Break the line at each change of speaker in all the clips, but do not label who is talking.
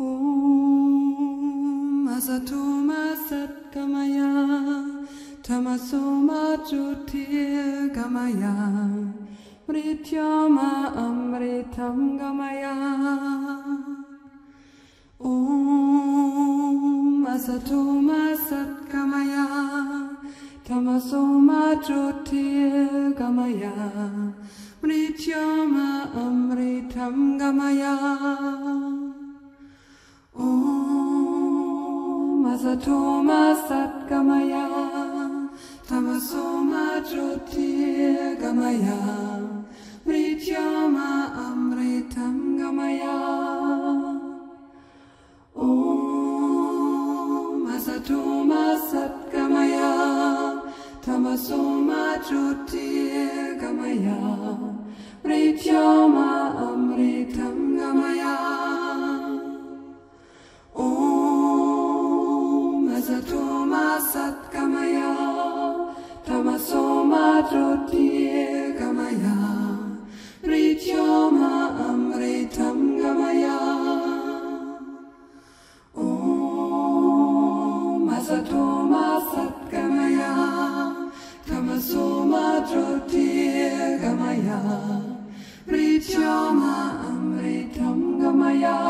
Om Asatoma Satgamaya Tamasoma Jyotir Gamaya Mrityama Amritam Gamaya Om Asatoma Satgamaya Tamasoma Jyotir Gamaya Mrityama Amritam Gamaya Om Asatoma Satgamaya Tamasoma Jyotir Gamaya Mrityama Amritam Gamaya Om Asatoma Satgamaya Tamasoma Jyotir Gamaya Mrityama Asatoma Satgamaya Tamasoma Jyotir Gamaya Mrityama Amritam Gamaya. Om Asatoma Satgamaya Tamasoma Jyotir Gamaya Mrityama Amritam Gamaya. Om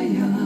fire.